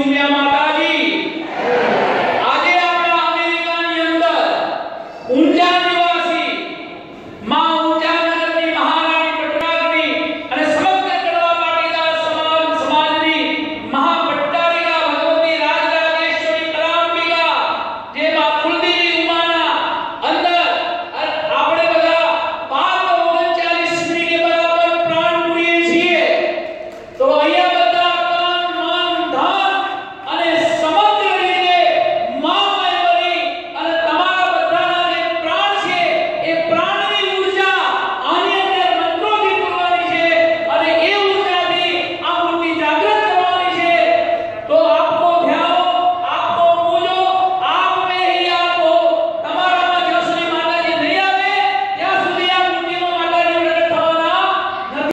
ciúme, a